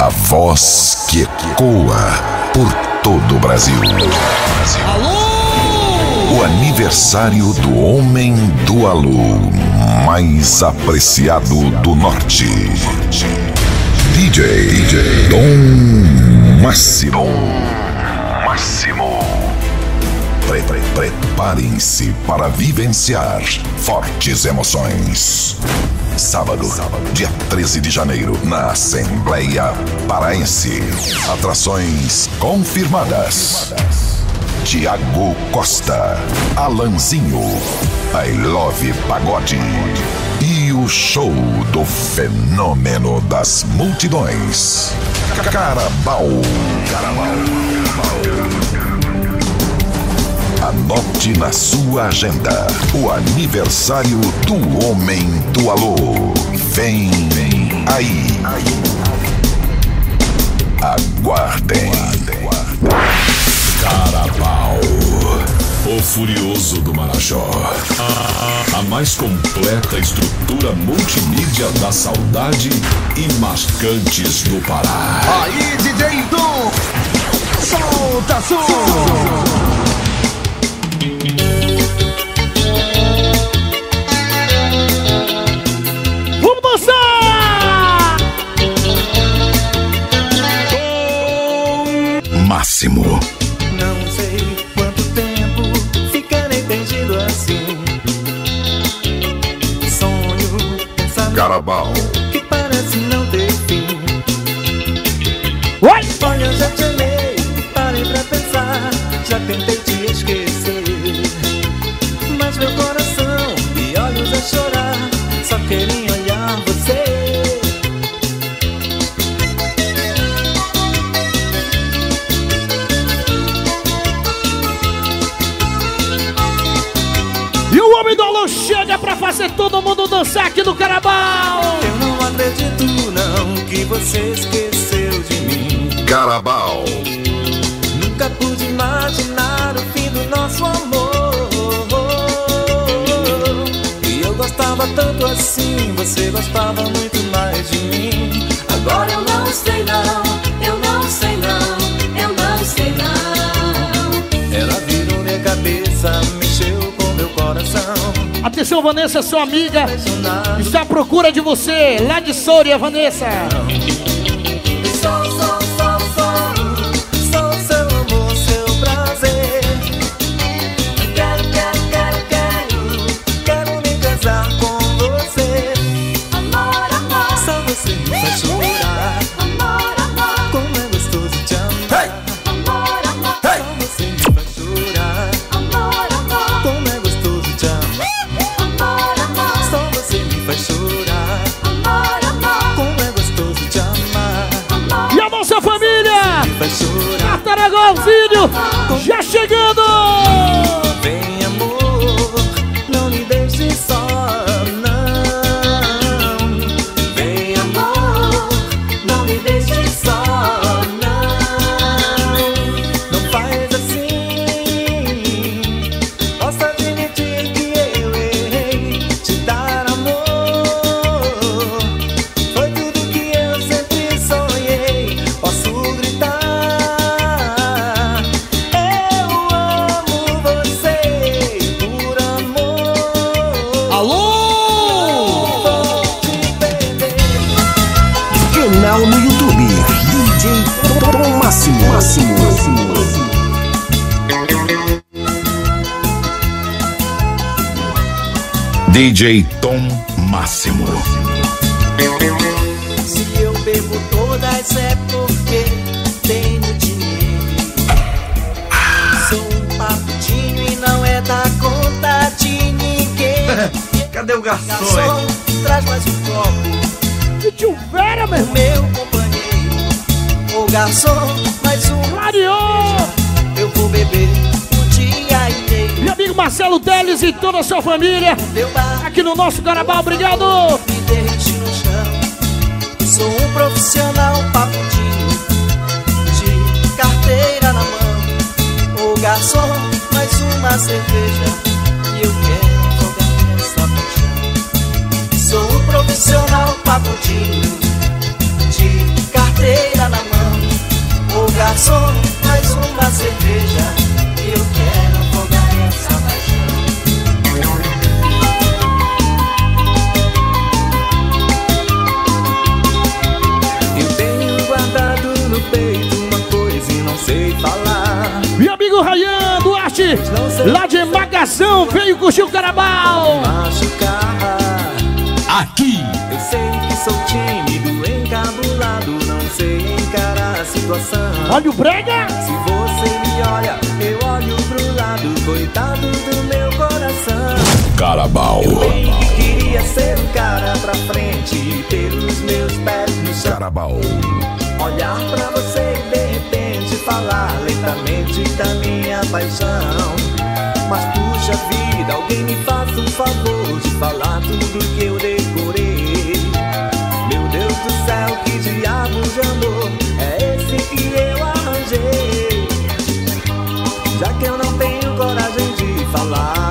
A voz que ecoa por todo o Brasil. Alô! O aniversário do Homem do Alô, mais apreciado do Norte. DJ, DJ Dom Máximo. Dom Máximo. Pre -pre Preparem-se para vivenciar fortes emoções. Sábado, dia 13 de janeiro, na Assembleia Paraense. Atrações confirmadas. Tiago Costa, Alanzinho, I Love Pagode e o show do fenômeno das multidões. Carabal. Carabal. Anote na sua agenda o aniversário do Homem do Alô. Vem, vem aí. Aguardem. Carabal. O Furioso do Marajó. A, mais completa estrutura multimídia da saudade e marcantes do Pará. Aí, DJ Dom! Solta som! Máximo. Não sei quanto tempo ficarei perdido assim. Sonho, pensamento Carabal. Todo mundo dançar aqui no Carabal! Eu não acredito não que você esqueceu de mim. Carabal. Nunca pude imaginar o fim do nosso amor. E eu gostava tanto assim, você gostava muito mais de mim. Agora eu não sei não Atenção, Vanessa, sua amiga está à procura de você, lá de Soria, Vanessa. amor. Amor, Só você DJ Tom Máximo. Se eu bebo todas é porque tenho dinheiro. Sou um paputinho e não é da conta de ninguém. Cadê o garçom? Garçom, traz mais um copo. E tio Vera, meu irmão! meu companheiro. Ô garçom, mais um Marcelo Teles e toda a sua família, aqui no nosso Carabal, obrigado! Sou um profissional papudinho, de carteira na mão. Ô garçom, mais uma cerveja e eu quero jogar essa paixão. Sou um profissional papudinho, de carteira Garçom, mais uma cerveja. Eu quero afogar essa paixão. Amigo Rayan Duarte, lá de Magazão, veio curtir o carabal. Machucar. Aqui, Eu sei que sou tímido, encabulado, não sei encarar a situação. Olha o brega. Se você me olha, eu olho pro lado, coitado do meu coração. Carabal. Que queria ser um cara pra frente e ter os meus pés no chão. Carabal. Olhar pra você e de repente falar lentamente da minha paixão. Mas puxa vida, alguém me faça um favor de falar tudo que eu decorei. Meu Deus do céu, que diabo de amor é esse que eu arranjei? Já que eu não tenho coragem de falar,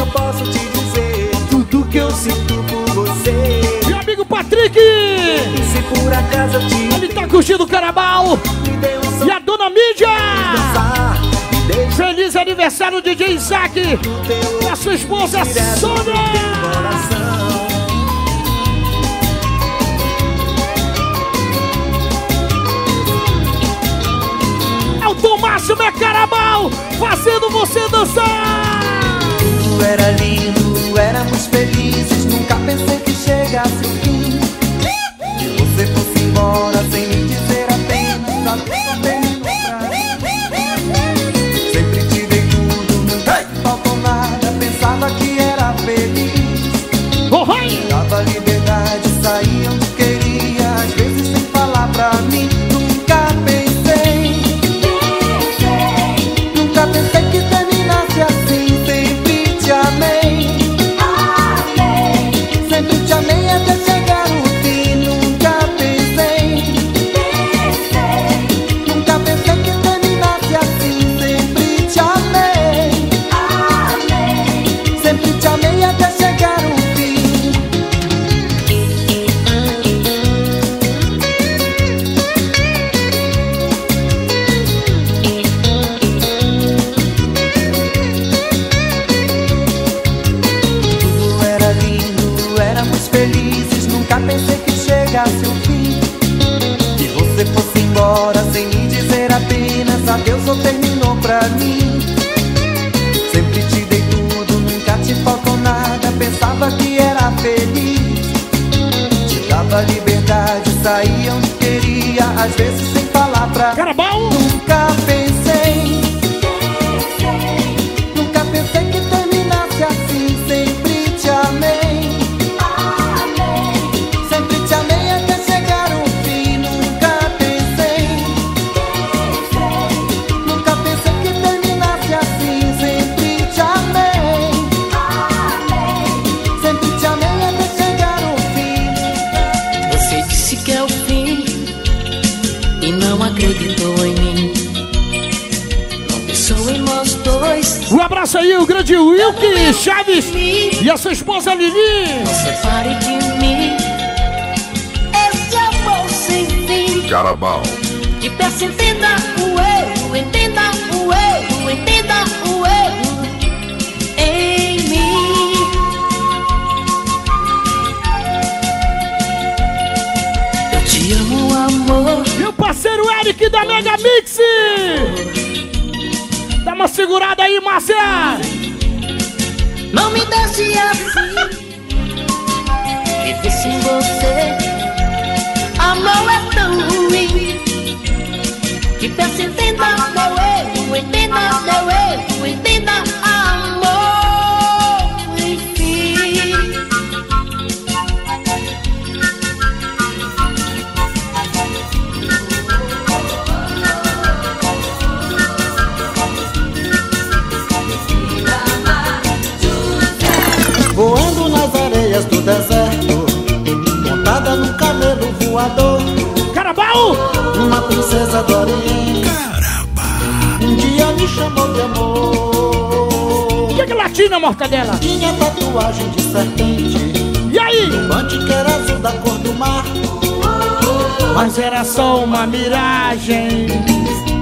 eu posso te dizer tudo que eu sinto por você. Meu amigo Patrick. E se por acaso eu te Ele tá curtindo o dê um E a dona Mídia. Feliz aniversário, DJ Isaac. E a sua esposa, Sônia. É Márcio é carabal. Fazendo você dançar. Era lindo, éramos felizes, nunca pensei que chegasse o fim. Que você fosse embora Não me deixe assim. Viver sem você Amor é tão ruim. Que peço entenda meu erro Entenda meu erro Entenda Salvador. Uma princesa do Oriente. Um dia me chamou de amor. Que, que latina, mortadela? Tinha tatuagem de serpente. E aí? Um que era azul da cor do mar. Mas era só uma miragem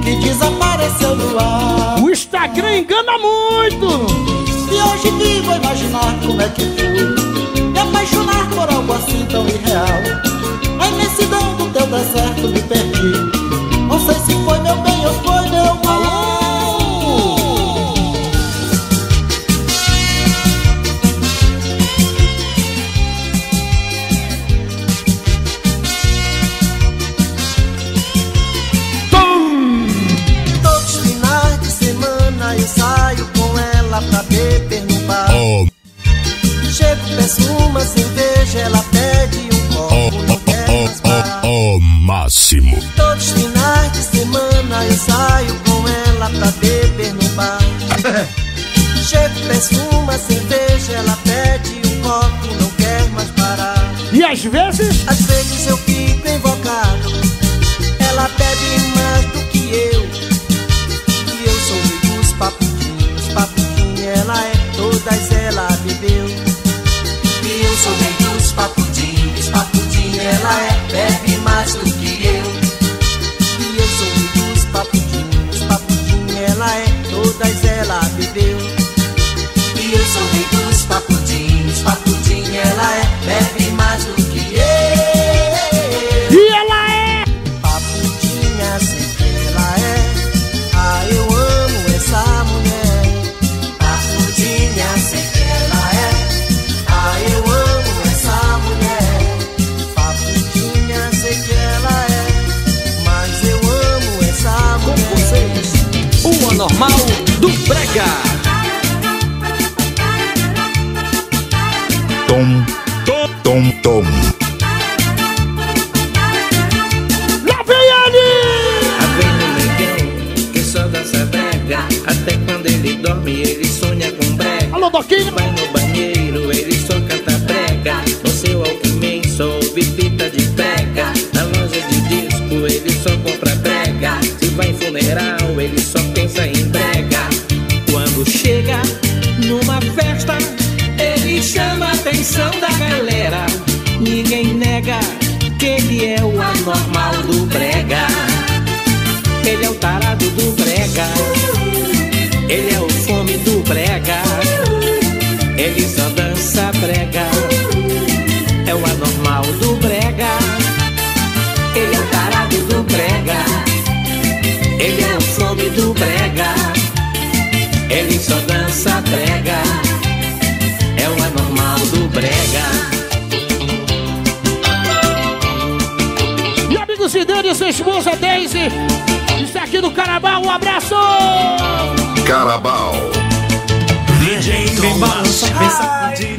que desapareceu do ar. O Instagram engana muito. E hoje vivo a imaginar como é que fui me apaixonar por algo assim tão irreal imensidão do teu deserto me perdi Não sei se foi meu bem ou foi meu mal Bum! Todos os finais de semana eu saio com ela pra beber no bar oh. Chego, peço uma cerveja, ela pede beber no bar. Chego, perfuma, cerveja, ela pede um copo, não quer mais parar. E às vezes. Às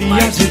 mais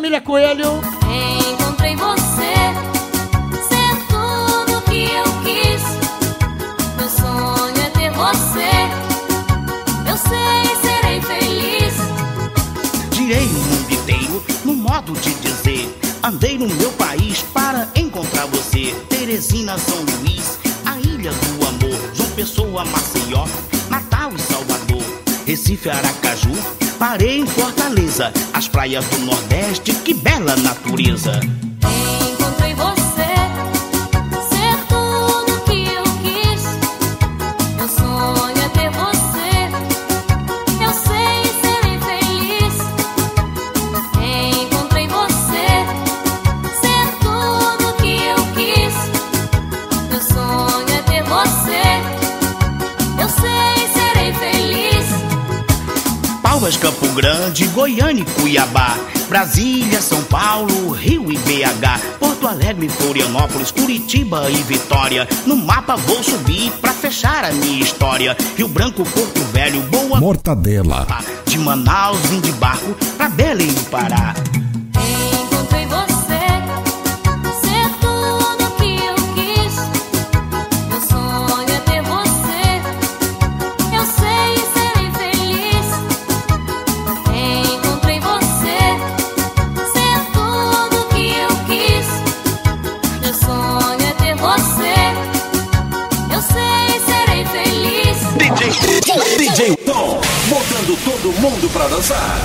Coelho. Encontrei você, ser tudo que eu quis. Meu sonho é ter você. Eu sei, serei feliz. Girei o mundo inteiro no modo de dizer. Andei no meu país para encontrar você. Teresina, São Luís, a Ilha do Amor. João Pessoa, Maceió, Natal e Salvador. Recife, Aracaju, parei em Fortaleza. As praias do Nordeste, que bela natureza. Grande, Goiânia e Cuiabá. Brasília, São Paulo, Rio e BH. Porto Alegre, Florianópolis, Curitiba e Vitória. No mapa vou subir pra fechar a minha história. Rio Branco, Porto Velho, Boa Mortadela. De Manaus vim de barco pra Belém do Pará. Todo mundo pra dançar.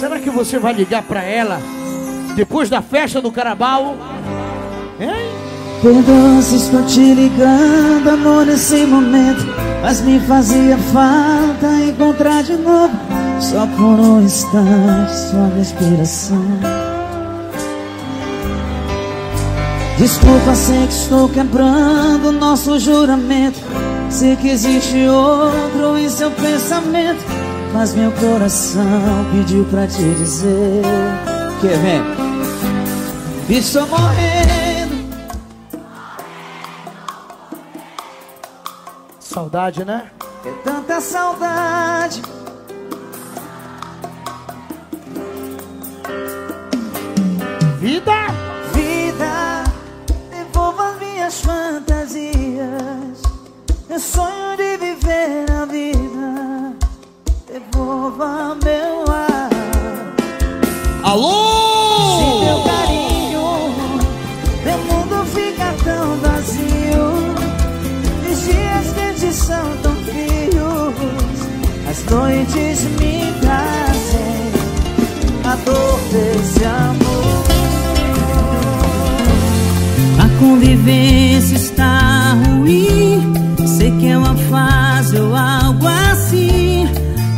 Será que você vai ligar pra ela depois da festa do Carabao? Hein? Perdoa se estou te ligando, amor, nesse momento Mas me fazia falta encontrar de novo Só por um instante sua respiração Desculpa, sei que estou quebrando nosso juramento Sei que existe outro em seu pensamento Mas meu coração pediu pra te dizer Que vem Estou morrendo Saudade, né? É tanta saudade. Vida, minhas fantasias. Meu sonho de viver a vida. Devolva meu ar. Alô! A convivência está ruim. Sei que é uma fase ou algo assim.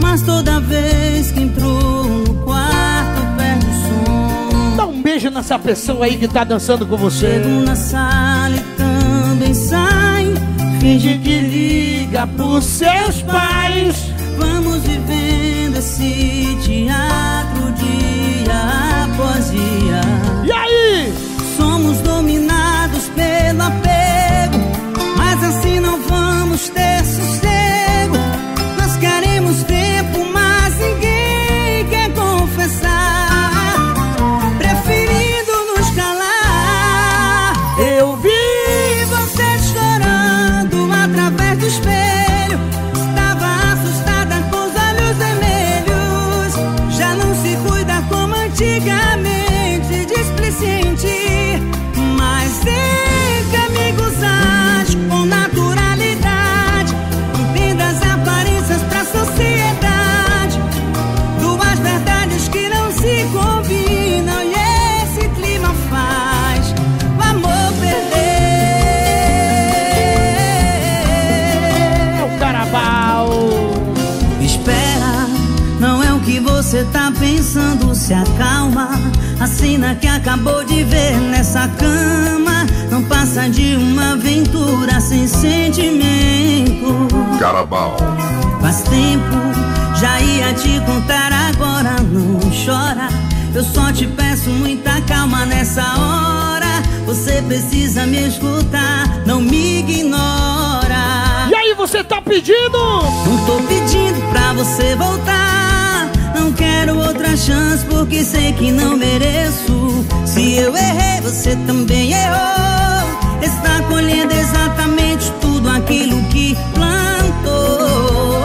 Mas toda vez que entrou no quarto, perde o som. Dá um beijo nessa pessoa aí que tá dançando com você. Chego na sala e também sai. Finge que liga pros seus pais. Vamos vivendo esse teatro dia após dia. Você tá pensando, se acalma. A cena que acabou de ver nessa cama não passa de uma aventura sem sentimento. Carabao. Faz tempo, já ia te contar agora, não chora. Eu só te peço muita calma nessa hora. Você precisa me escutar, não me ignora. E aí você tá pedindo? Não tô pedindo pra você voltar. Não quero outra chance porque sei que não mereço. Se eu errei, você também errou. Está colhendo exatamente tudo aquilo que plantou.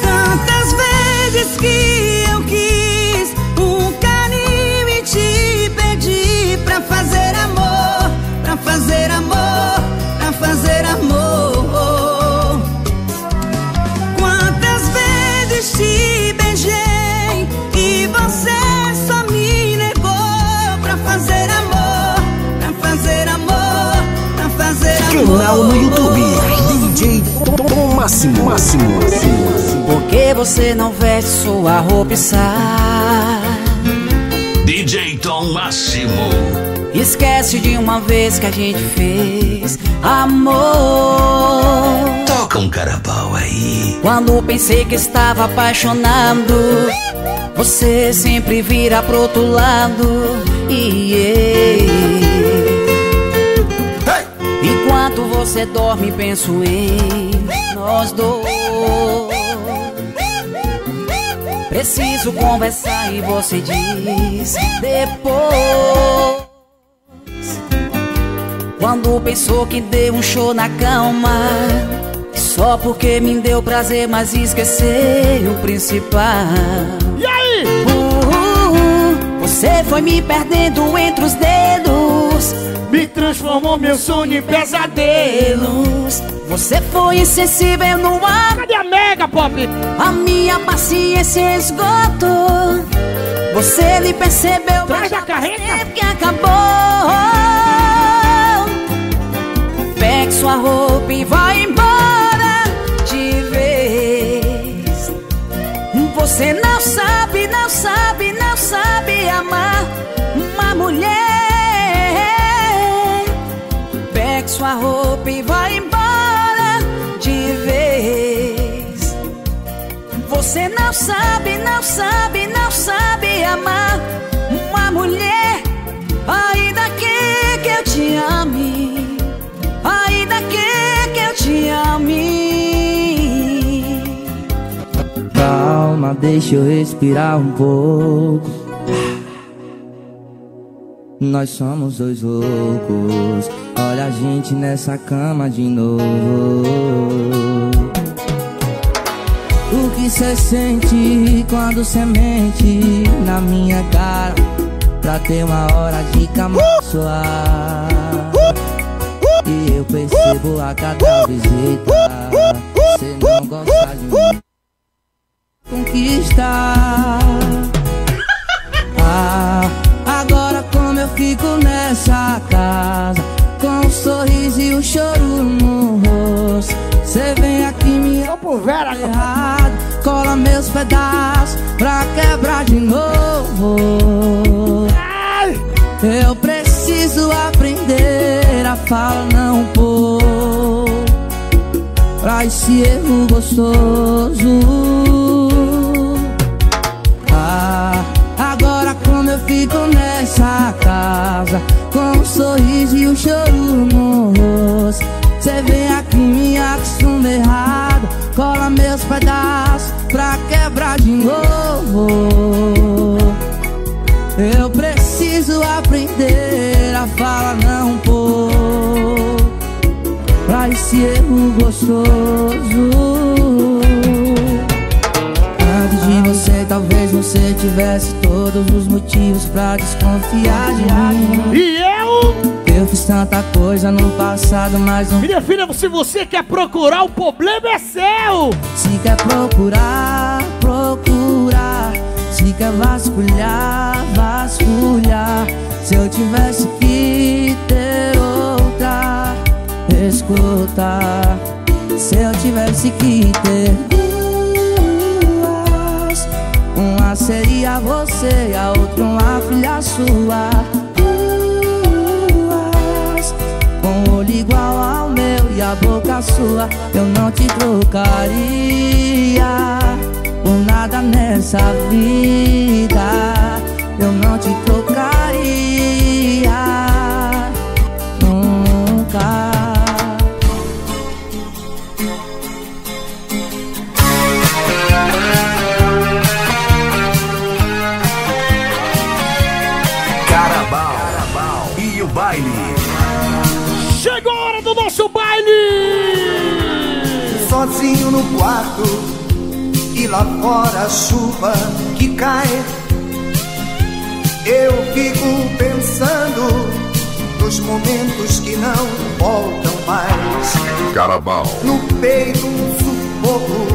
Tantas vezes que eu quis um carinho e te pedi pra fazer amor, pra fazer amor, pra fazer amor. Canal no YouTube, DJ Tom Máximo. Máximo. Por que você não veste sua roupa e sai? DJ Tom Máximo. Esquece de uma vez que a gente fez amor. Toca um carabal aí. Quando pensei que estava apaixonado, você sempre vira pro outro lado. Yeah. Você dorme, penso em nós dois. Preciso conversar e você diz depois. Quando pensou que deu um show na cama Só porque me deu prazer, mas esqueceu o principal E aí? Você foi me perdendo entre os dedos Me transformou meu sonho em pesadelos. Você foi insensível no ar. Cadê a Mega Pop? A minha paciência esgotou. Você nem percebeu Traz a carreta. que acabou. Pegue sua roupa e vai embora de vez. Você não sabe, não sabe, não sabe amar uma mulher sua roupa e vai embora de vez Você não sabe, não sabe, não sabe amar uma mulher Ainda que que eu te ame Ainda que que eu te ame Calma, deixa eu respirar um pouco. Nós somos dois loucos. Olha a gente nessa cama de novo. O que cê sente quando cê mente na minha cara? Pra ter uma hora de cama suar. E eu percebo a cada visita. Cê não gosta de mim. Conquistar. Ah, agora como eu fico nessa casa sorriso e o choro no rosto. Cê vem aqui me errado Cola meus pedaços pra quebrar de novo. Eu preciso aprender a falar não pôr Pra esse erro gostoso. Ah, agora como eu fico nessa casa Com um sorriso e um choro no rosto Cê vem aqui me acostuma errado. Cola meus pedaços pra quebrar de novo. Eu preciso aprender a falar não pôr Pra esse erro gostoso talvez você tivesse todos os motivos pra desconfiar de mim. E eu? Eu fiz tanta coisa no passado, mas não. Minha filha, se você quer procurar, o problema é seu! Se quer procurar, procurar. Se quer vasculhar, vasculhar. Se eu tivesse que ter outra, escutar. Se eu tivesse que ter seria você a outra uma filha sua. Duas, com o olho igual ao meu e a boca sua, eu não te trocaria por nada nessa vida. Eu não te trocaria Sozinho no quarto e lá fora a chuva que cai. Eu fico pensando nos momentos que não voltam mais. Carabal. No peito um sufoco,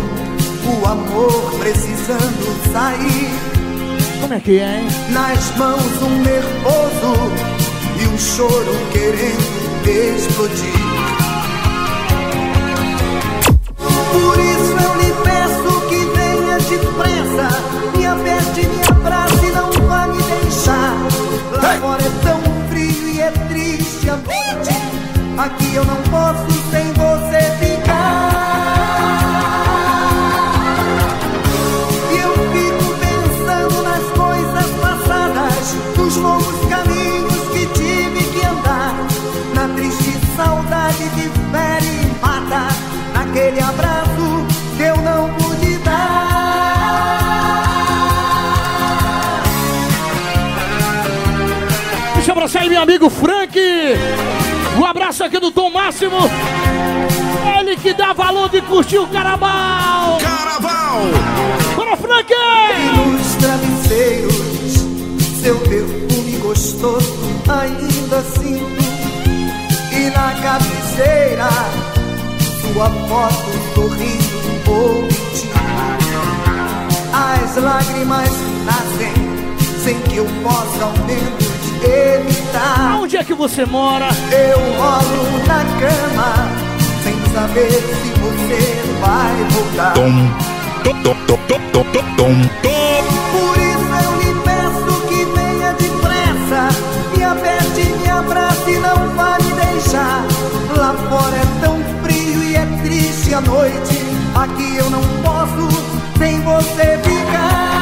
o amor precisando sair. Como é que é, hein? Nas mãos um nervoso e um choro querendo explodir. Aqui eu não posso amigo Frank. Um abraço aqui do Tom Máximo. Ele que dá valor de curtir o Carabal. Carabal. Bora, Frank! Nos travesseiros, seu perfume gostoso ainda sinto. E na cabeceira, sua foto sorrindo ou mentindo. As lágrimas nascem sem que eu possa ao menos evitar. Onde é que você mora? Eu rolo na cama, sem saber se você vai voltar. Tom, tom, tom, tom, tom, tom, tom, tom. Por isso eu lhe peço que venha depressa Me aperte, me abrace e não vá me deixar Lá fora é tão frio e é triste a noite Aqui eu não posso sem você ficar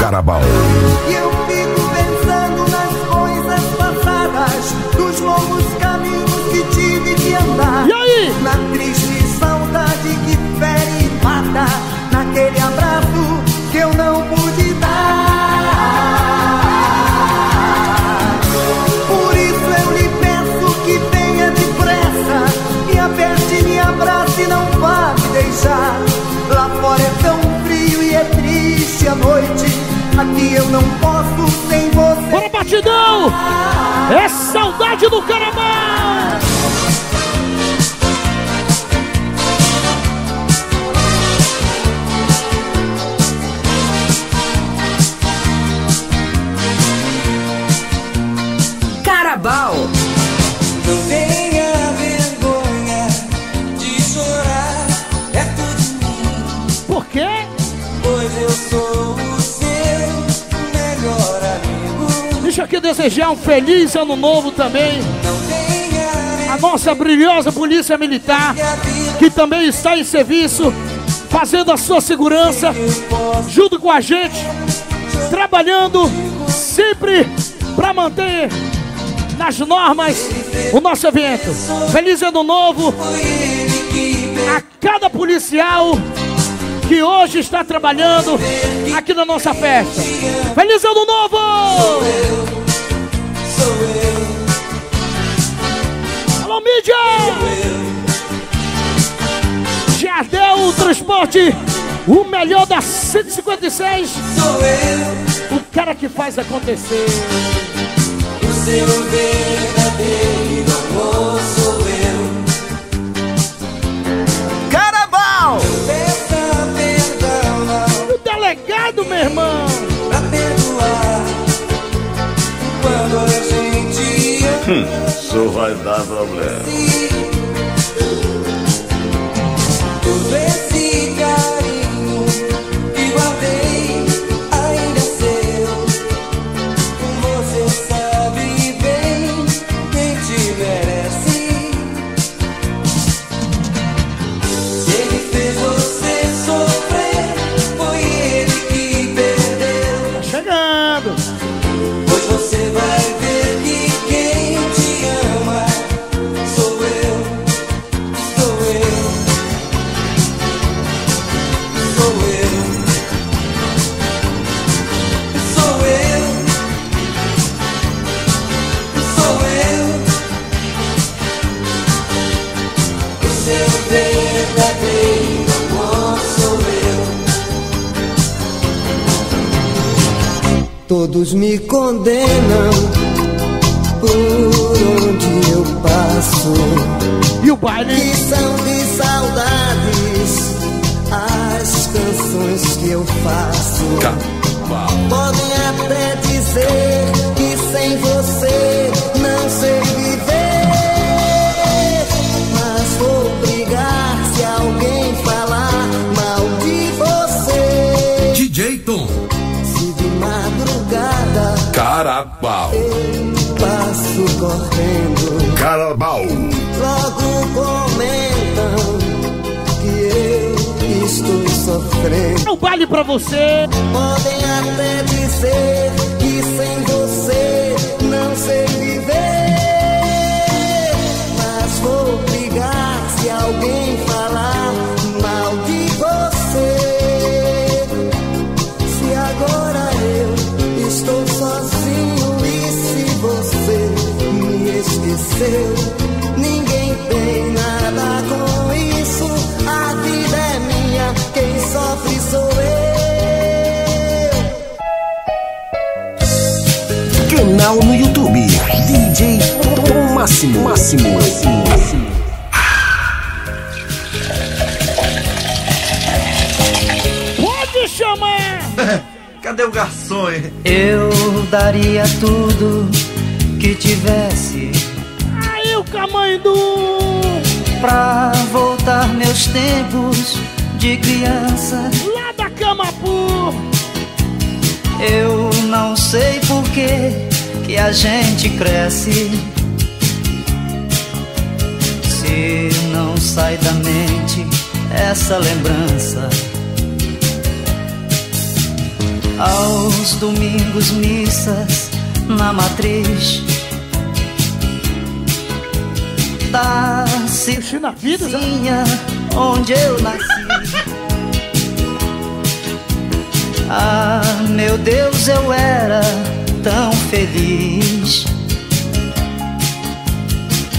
Carabal. Na triste saudade que fere e mata. Naquele abraço que eu não pude dar. Por isso eu lhe peço que venha depressa. Me aperte, me abrace e não vá me deixar. Lá fora é tão frio e é triste a noite. Aqui eu não posso sem você. Bora, batidão! É saudade do Carabal! Aqui desejar um feliz ano novo também. A nossa brilhosa polícia militar, que também está em serviço, fazendo a sua segurança, junto com a gente, trabalhando sempre para manter nas normas o nosso evento. Feliz ano novo a cada policial que hoje está trabalhando aqui na nossa festa. Feliz ano novo! Alô, mídia! Transporte, o melhor da 156. O cara que faz acontecer. O seu verdadeiro amor meu irmão. pra perdoar. Quando a gente ama, Isso vai dar problema. Todos me condenam por onde eu passo. E o baile? Que são de saudades as canções que eu faço. Podem até dizer correndo. Carabal. Logo comentam que eu estou sofrendo. É o baile pra você. Podem até dizer que sem você não sei viver. Canal no YouTube. DJ Tom Máximo. Máximo. Máximo. Pode chamar! Cadê o garçom, hein? Eu daria tudo que tivesse Aí o camandu! pra voltar meus tempos de criança. Lá da Camapu! Eu não sei por que a gente cresce se não sai da mente essa lembrança. Aos domingos missas na matriz da cidadezinha onde eu nasci. Ah, meu Deus, eu era tão feliz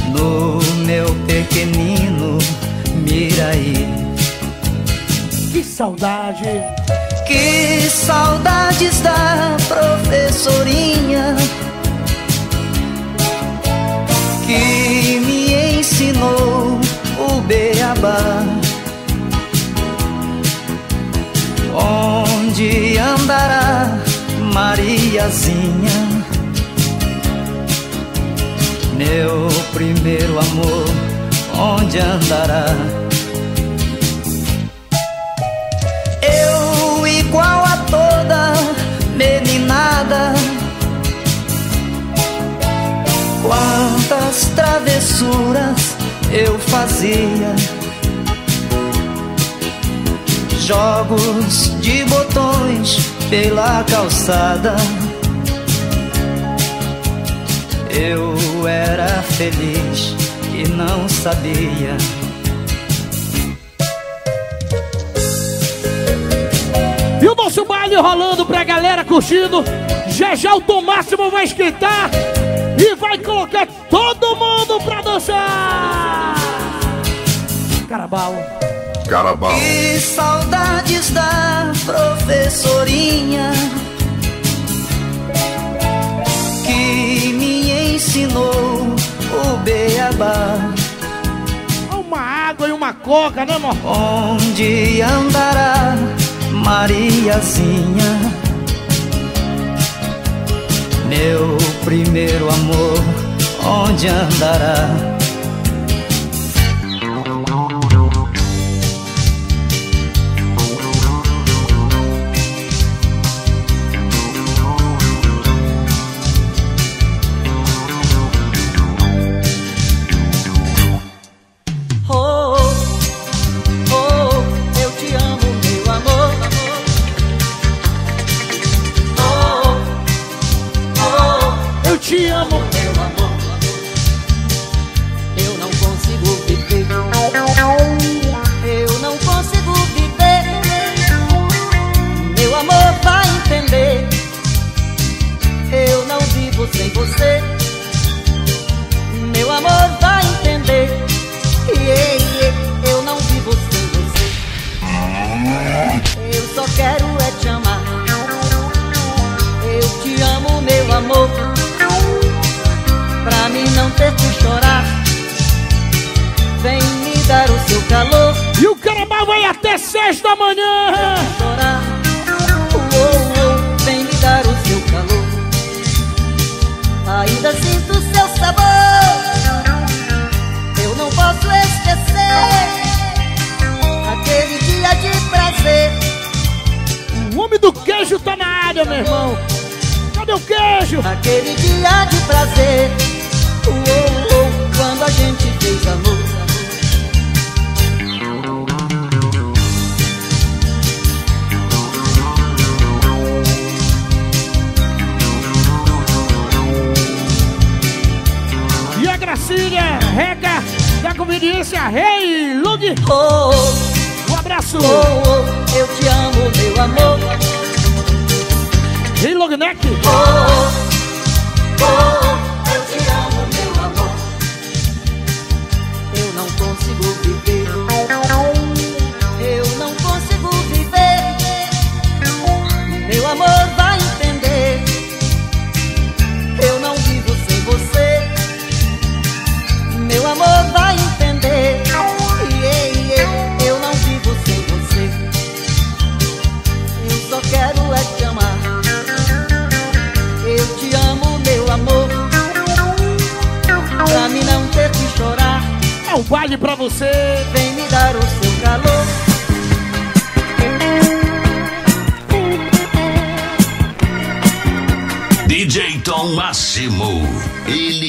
no meu pequenino Miraí. Que saudade! Que saudades da professorinha que me ensinou o beabá. Onde andará Mariazinha? Meu primeiro amor, onde andará? Eu igual a toda meninada Quantas travessuras eu fazia Jogos de botões pela calçada Eu era feliz e não sabia E o nosso baile rolando pra galera curtindo. Já já o Tom Máximo vai esquentar e vai colocar todo mundo pra dançar. Carabal. Carabal. Que saudades da professorinha que me ensinou o beabá. Uma água e uma coca, né, amor? Onde andará Mariazinha? Meu primeiro amor, onde andará? naquele dia de prazer. Quando a gente fez amor. E a Gracília, Reca, da Conveniência, Rei, hey, Lug. Oh, um abraço.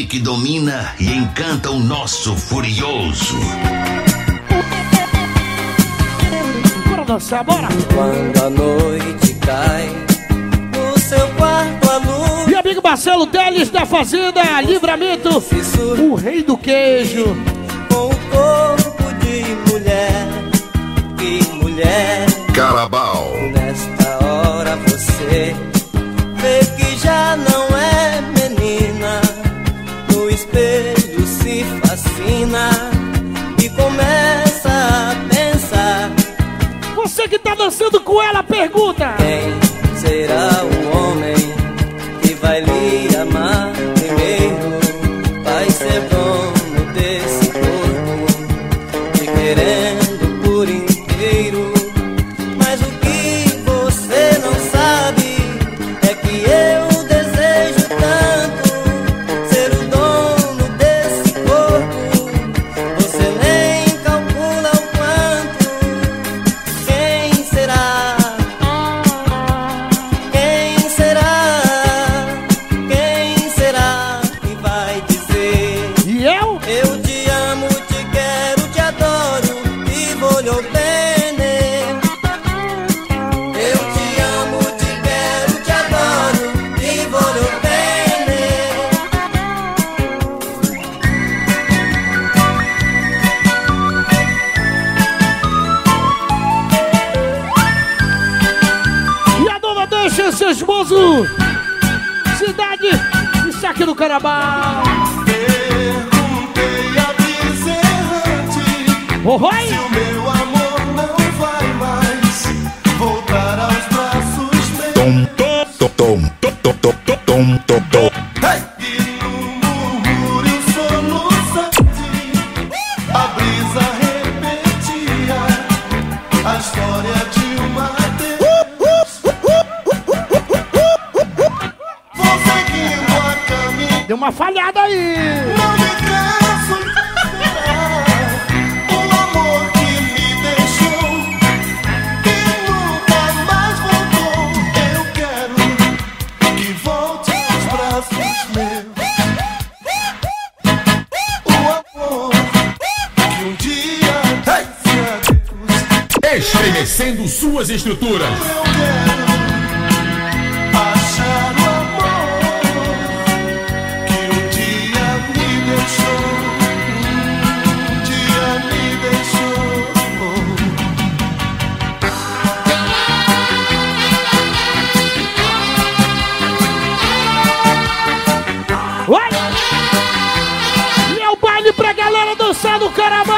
que domina e encanta o nosso furioso. Bora dançar, bora! Quando a noite cai no seu quarto a luz. E amigo Marcelo Teles da Fazenda Livramento, o rei do queijo. Com o corpo de mulher, que mulher. Carabal. Nesta hora você vê que já não é espelho se fascina e começa a pensar. Você que tá dançando com ela, pergunta: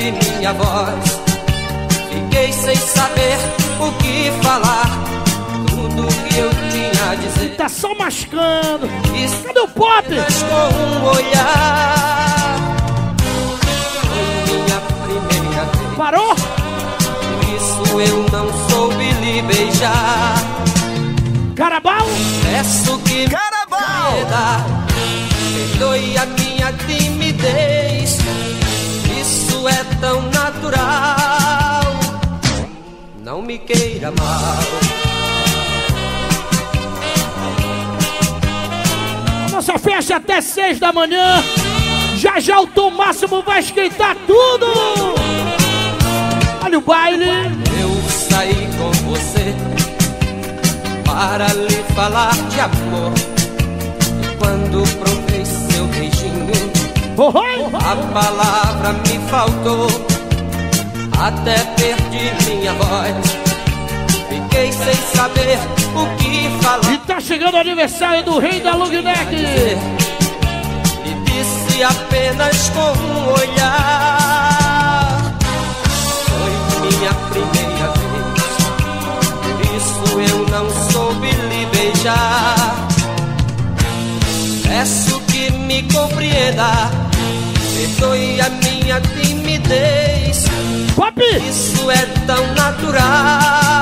perdi minha voz. Fiquei sem saber o que falar. Tudo que eu tinha a dizer. Tá só mascando. Cadê o pop? Com um olhar. Foi minha primeira vez. Parou? Por isso eu não soube lhe beijar. Carabal? Peço que Carabal. me perdoe a minha timidez. Isso é tão natural. Não me queira mal. Nossa festa até seis da manhã. Já já o Tom Máximo vai esquentar tudo. Olha o baile. Eu saí com você para lhe falar de amor. Quando seu beijinho, a palavra me faltou. Até perdi minha voz. Fiquei sem saber o que falar. E tá chegando o aniversário do rei da long neck. E disse apenas com um olhar. Foi minha primeira vez. Por isso eu não soube lhe beijar. Peço que me compreenda. Perdoe a minha timidez. Isso é tão natural.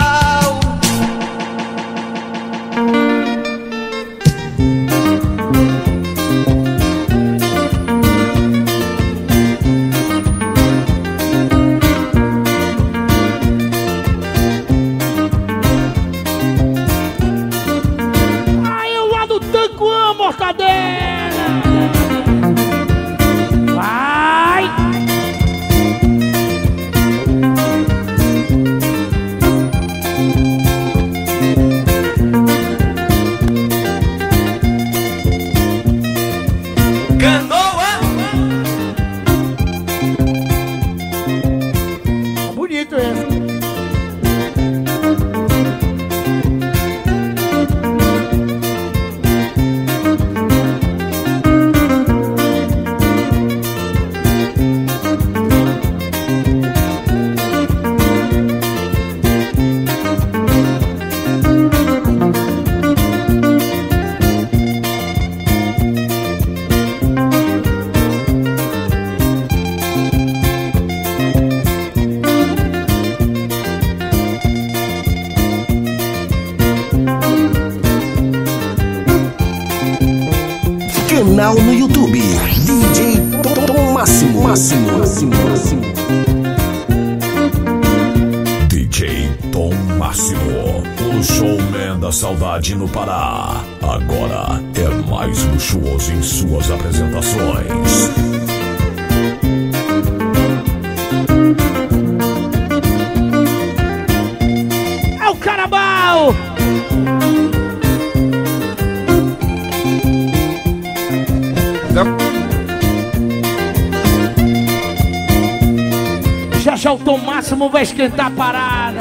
esquentar a parada.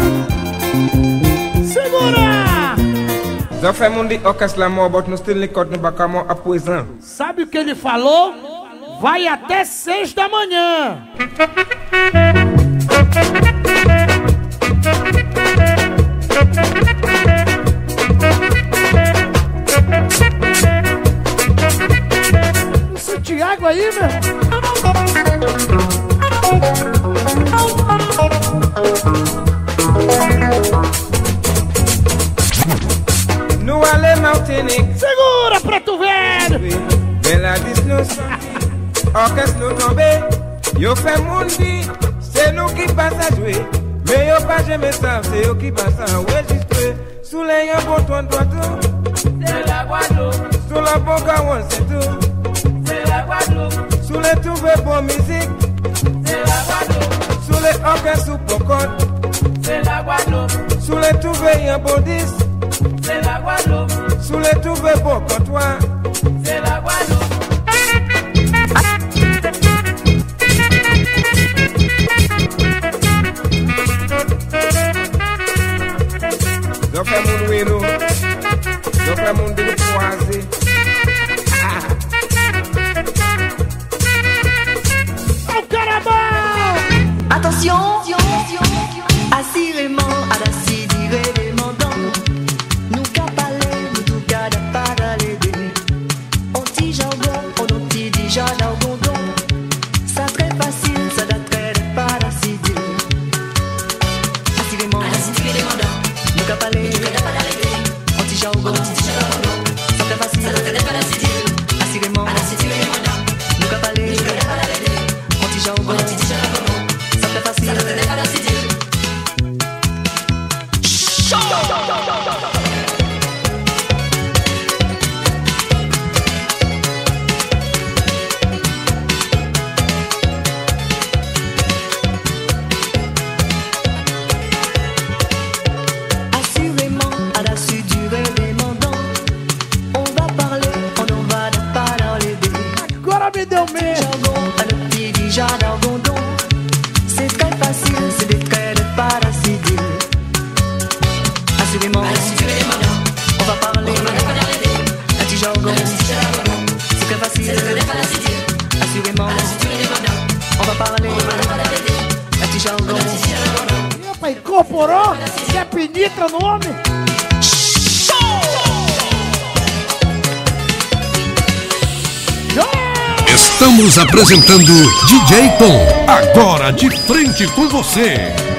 Segura! Já faz mundo orquestra mó, bota no estilo no bacamó. Sabe o que ele falou? Vai até seis da manhã. sous les tourbes pour toi. apresentando DJ Tom. Agora de frente com você.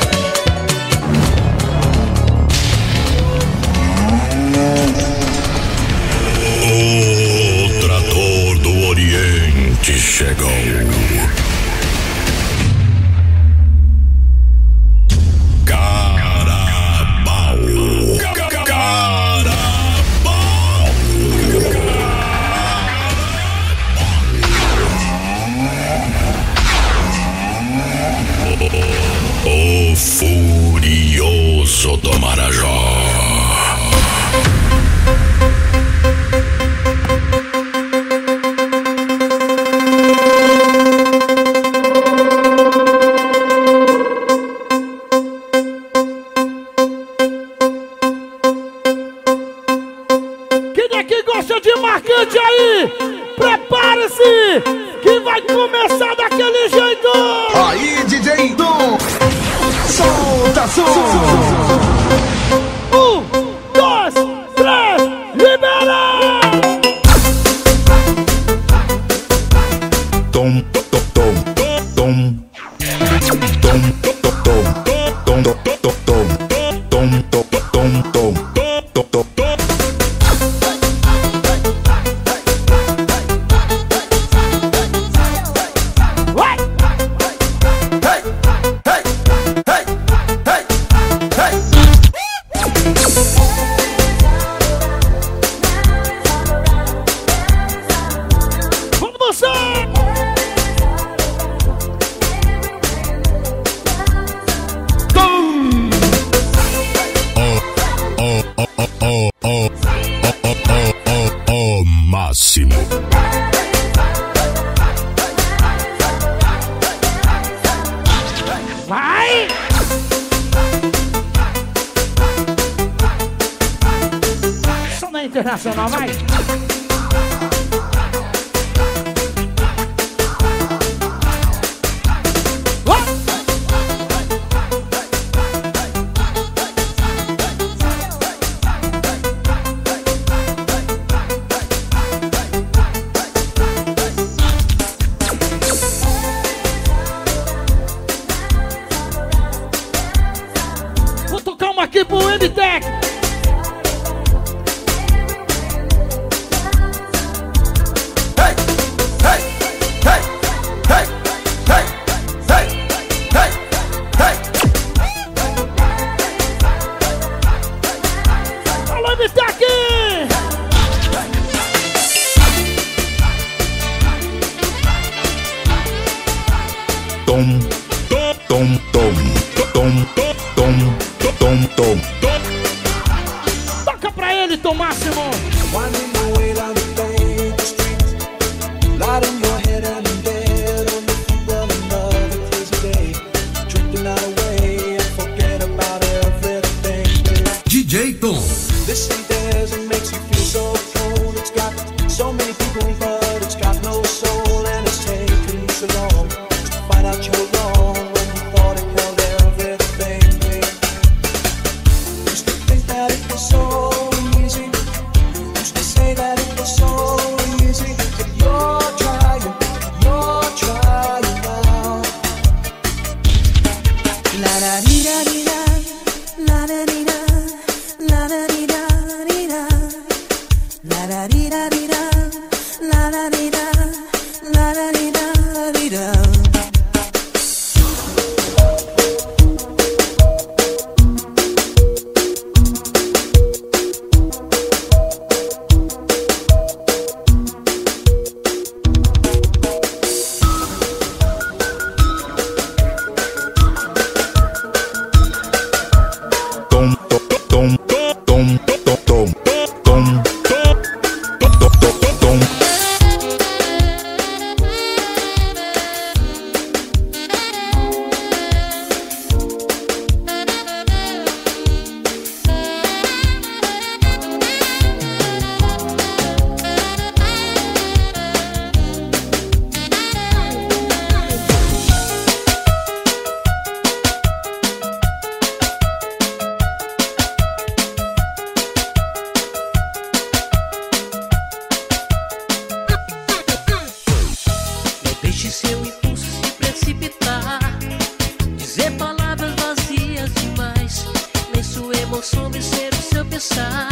vou soube ser o seu pensar.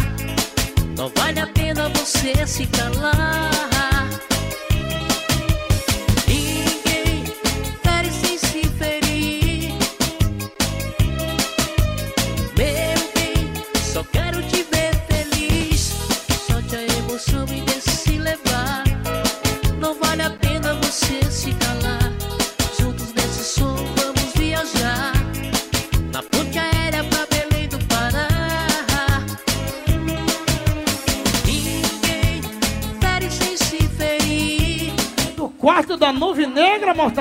Não vale a pena você se calar.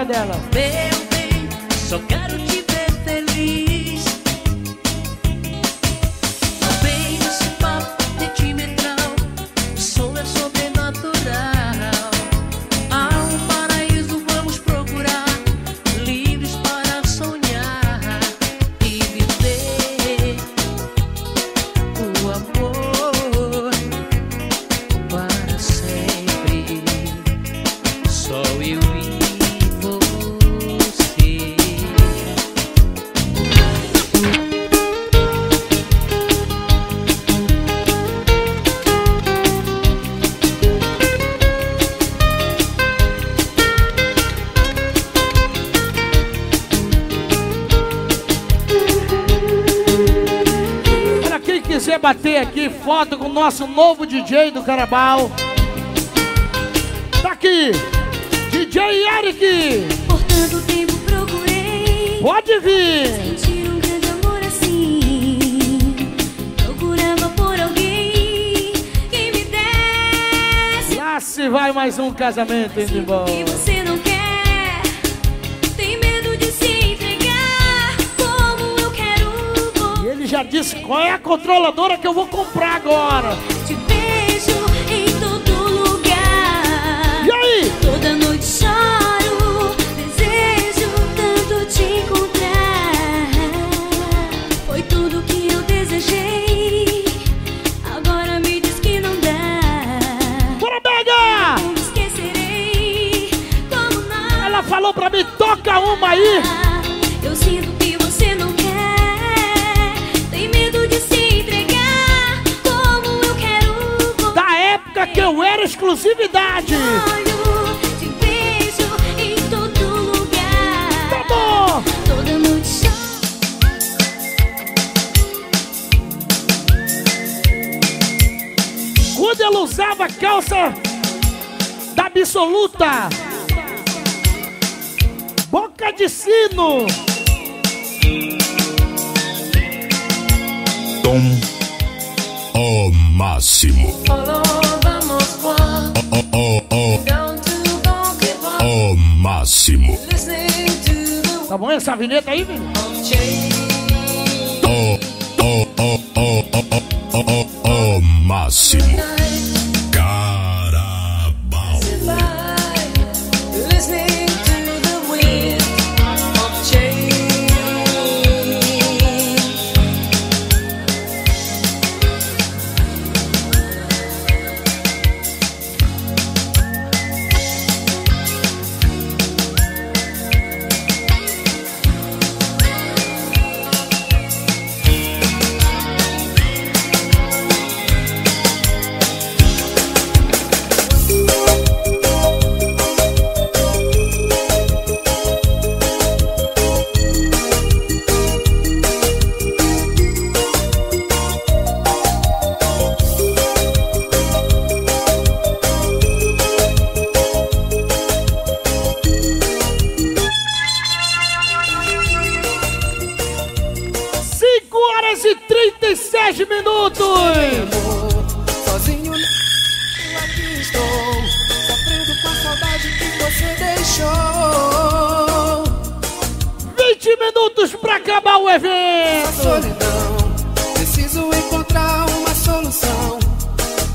dela. Meu nosso novo DJ do Carabal. Tá aqui, DJ Eric. Por tanto tempo procurei. Pode vir. Sentir um grande amor assim. Procurava por alguém que me desse. Lá se vai mais um casamento indo embora. Disse qual é a controladora que eu vou comprar agora. Te vejo em todo lugar. E aí? Toda noite choro, desejo tanto te encontrar. Foi tudo que eu desejei. Agora me diz que não dá. Bora, Bega! Não me esquecerei. Como não? Ela falou pra mim, toca uma aí. Eu sinto exclusividade. Vejo em todo lugar. Tá bom. Quando ela usava calça da absoluta. Boca de sino. Máximo. O, máximo. Tá bom essa vinheta aí, menino? O, o, o, o, o, o, o, o máximo.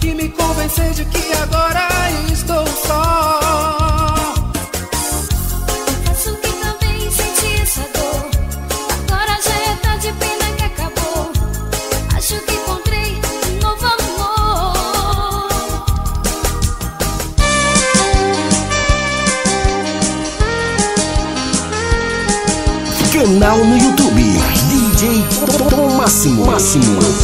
E me convencer de que agora estou só Confesso que também senti essa dor. Agora já é tarde, pena que acabou. Acho que encontrei um novo amor. Canal no YouTube. DJ Tom Máximo. Máximo.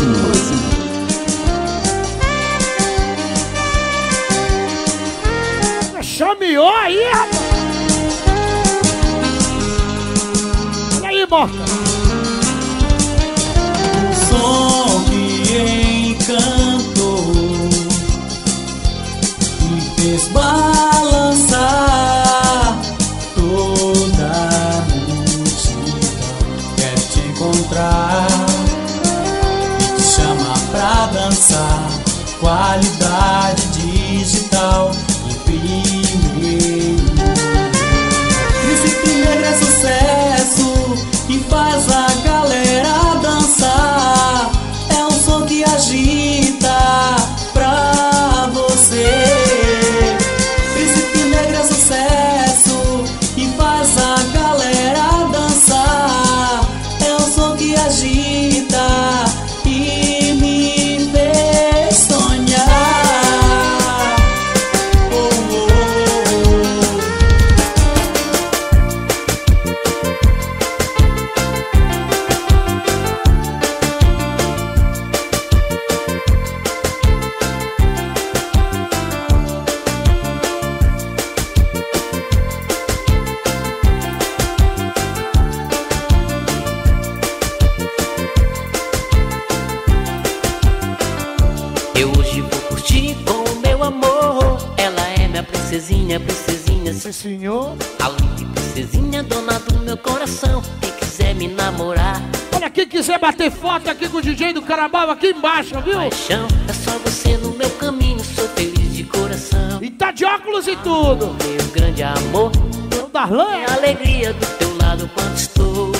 Embaixo, viu? paixão. É só você no meu caminho, sou feliz de coração. E tá de óculos e tudo. Meu grande amor, É o Darlan. é a alegria do teu lado quando estou.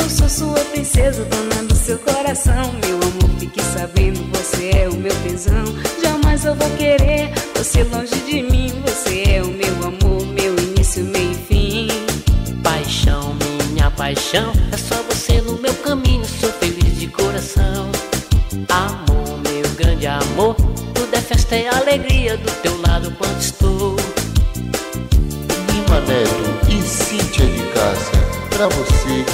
Eu sou sua princesa, dona do seu coração. Meu amor, fique sabendo, você é o meu tesão. Jamais eu vou querer você longe de mim. Você é o meu amor, meu início, meio e fim. Paixão, minha paixão, é só você no meu caminho, coração. Amor, meu grande amor, tudo é festa e alegria do teu lado quando estou. Lima Neto e Cíntia de Cássia, pra você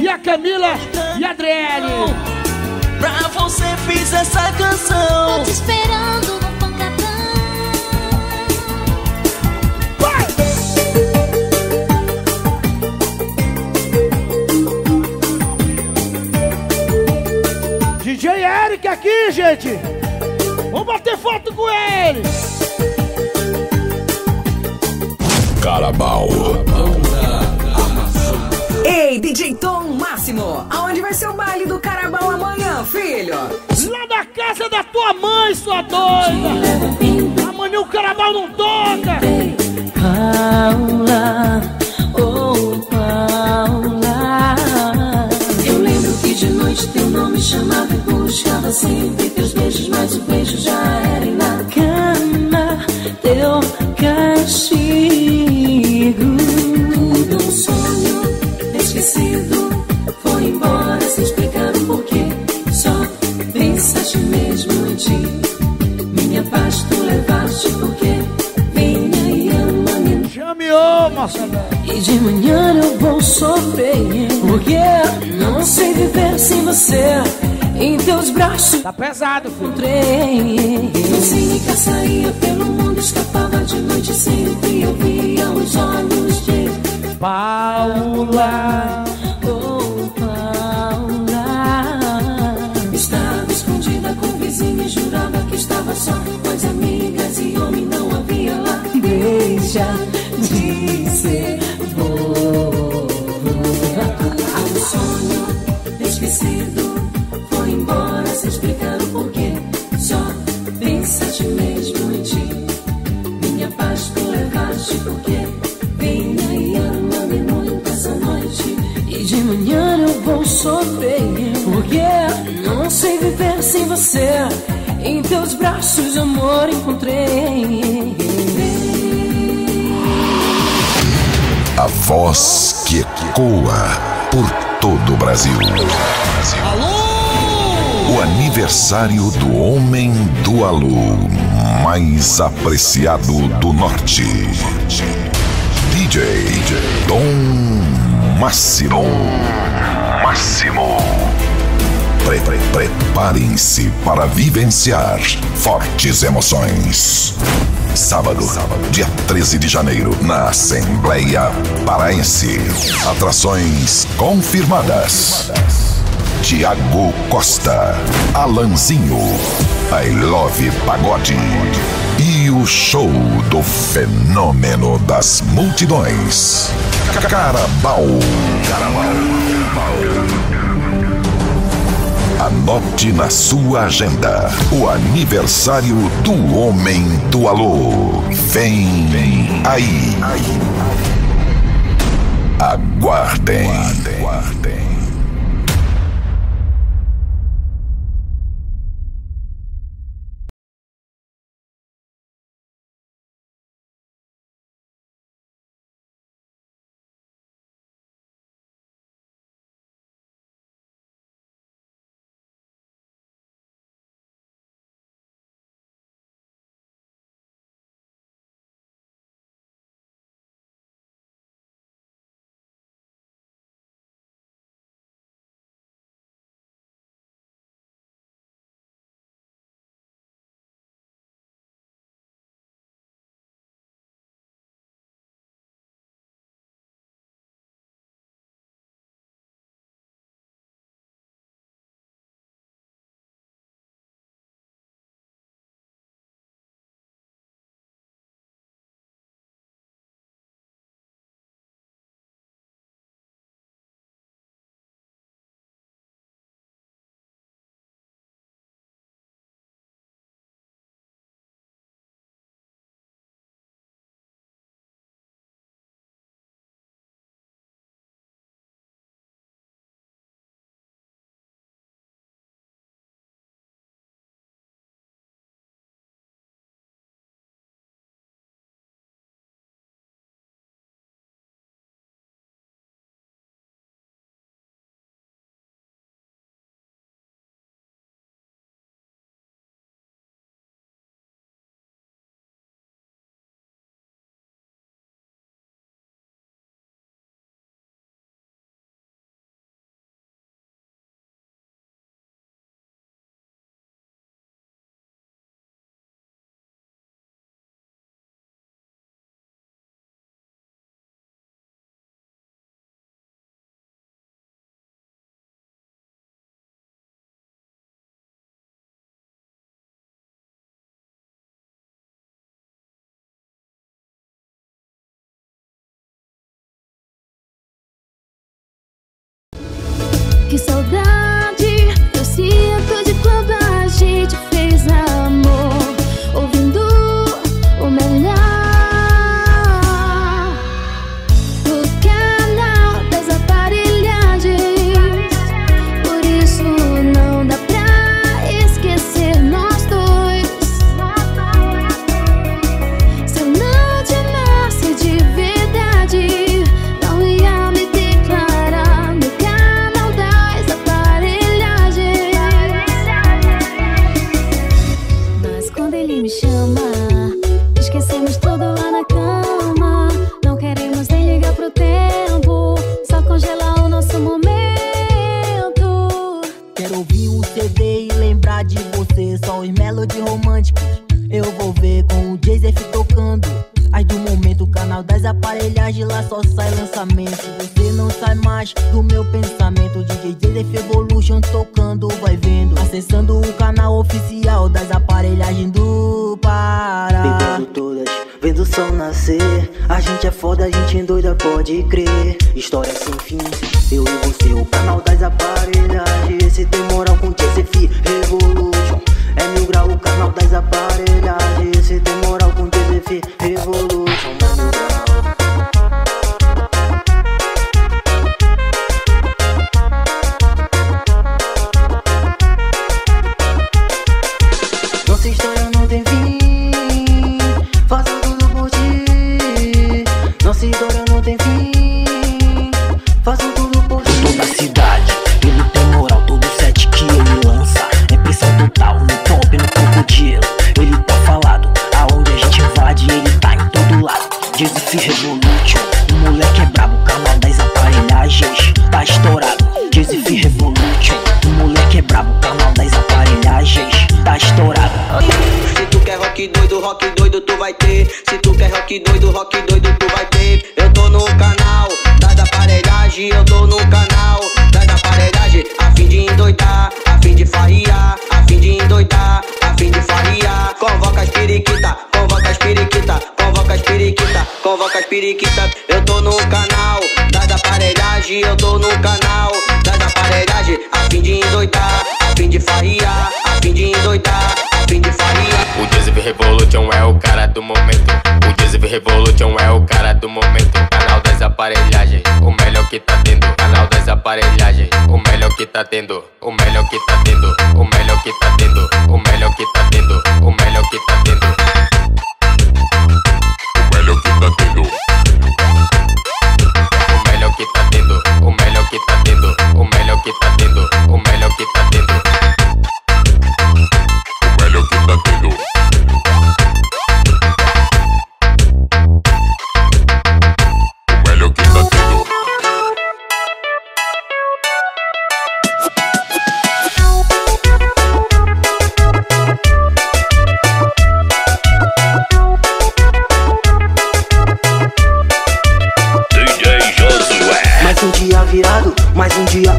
E a Camila e a Adriele. Pra você fiz essa canção. Tô te esperando no pancadão. DJ Eric aqui, gente. Vamos bater foto com ele. Carabao. Ei, DJ Tom Máximo, aonde vai ser o baile do Carabao amanhã, filho? Lá na casa da tua mãe, sua doida. Amanhã o Carabao não toca. Paula, oh Paula. Eu lembro que de noite teu nome chamava e buscava sempre esquecido foi embora sem explicar o porquê. Só pensaste mesmo em ti. Minha paz tu levaste porque venha e ama-me. Chame ô, moça. E de manhã eu vou sofrer Porque não sei viver sem você Em teus braços Tá pesado, filho Encontrei Eu cínica saía pelo mundo Escapava de noite sempre Eu via os olhos de Paula. Oh, Paula Estava escondida com vizinho E jurava que estava só com as amigas E homem não havia lá. Deixa de ser você Em teus braços amor encontrei A voz que ecoa por todo o Brasil. O aniversário do homem do alô mais apreciado do norte. DJ Dom Máximo. Máximo. Pre pre Preparem-se para vivenciar fortes emoções. Sábado, dia 13 de janeiro, na Assembleia Paraense. Atrações confirmadas. Tiago Costa, Alanzinho, I Love Pagode e o show do fenômeno das multidões. Carabal. Anote na sua agenda o aniversário do Homem do Alô. Vem aí. Aguardem. you so good. Periquita. Eu tô no canal das aparelhagem, eu tô no canal das aparelhagem. A fim de endoidar, a fim de farriar, a fim de endoidar, a fim de farriar. O Joseph Revolution é o cara do momento. O Joseph Revolution é o cara do momento. Canal das aparelhagens, o melhor que tá tendo. Canal das aparelhagens, o melhor que tá tendo. O melhor que tá tendo. O melhor que tá tendo. O melhor que tá tendo. O melhor que tá tendo. O melhor que tá tendo. O melhor que tá tendo. O melhor que tá tendo. O melhor que tá tendo. O melhor que tá tendo. O melhor que tá tendo.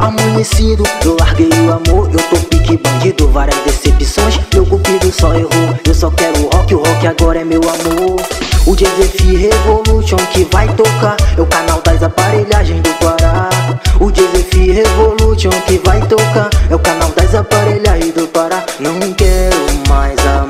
Amanhecido. Eu larguei o amor, eu tô pique bandido. Várias decepções, meu cupido só errou. Eu só quero rock, o rock agora é meu amor. O Joseph Revolution que vai tocar é o canal das aparelhagens do Pará. O Joseph Revolution que vai tocar é o canal das aparelhagens do Pará. Não quero mais amar,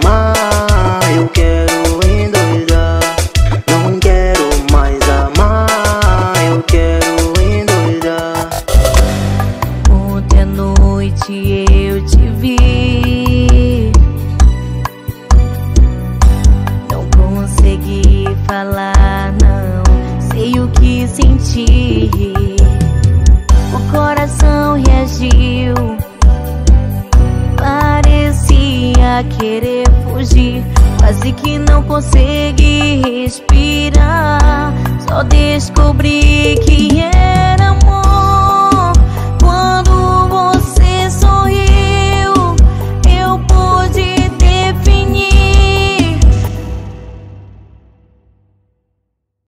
consegui respirar. Só descobri